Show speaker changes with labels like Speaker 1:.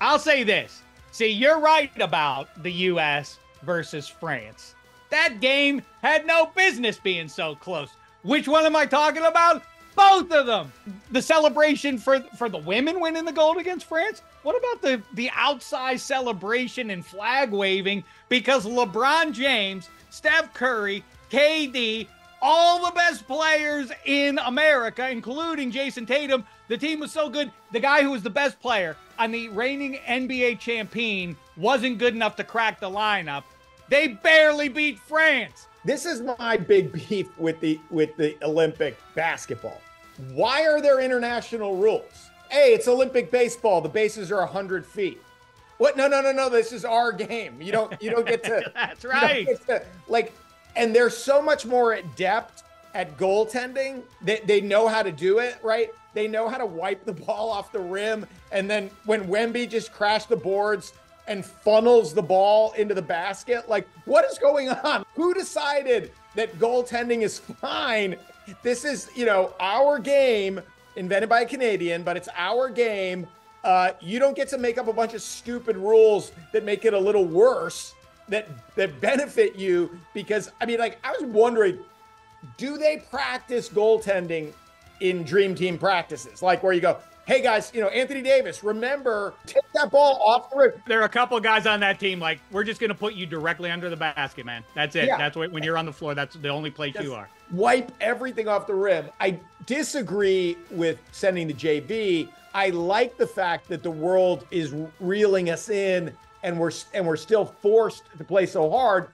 Speaker 1: I'll say this. See, you're right about the U.S. versus France. That game had no business being so close. Which one am I talking about? Both of them. The celebration for for the women winning the gold against France. What about the the outsized celebration and flag waving because LeBron James, Steph Curry, KD, all the best players in America, including Jayson Tatum. The team was so good. The guy who was the best player on the reigning NBA champion wasn't good enough to crack the lineup. They barely beat France.
Speaker 2: This is my big beef with the with the Olympic basketball. Why are there international rules? Hey, it's Olympic baseball. The bases are 100 feet. What? No, no, no, no. This is our game. You don't you don't get to
Speaker 1: That's right.
Speaker 2: To, like and they're so much more adept at goaltending. They, they know how to do it, right? They know how to wipe the ball off the rim. And then when Wemby just crashed the boards and funnels the ball into the basket, like, what is going on? Who decided that goaltending is fine? This is, you know, our game invented by a Canadian, but it's our game. Uh, you don't get to make up a bunch of stupid rules that make it a little worse that that benefit you because I mean, like I was wondering, do they practice goaltending in dream team practices? Like where you go, hey guys, you know, Anthony Davis, remember, take that ball off the rim.
Speaker 1: There are a couple of guys on that team, like, we're just gonna put you directly under the basket, man. That's it. Yeah. That's what when you're on the floor, that's the only place just you are.
Speaker 2: Wipe everything off the rim. I disagree with sending the JV. I like the fact that the world is reeling us in and we're and we're still forced to play so hard.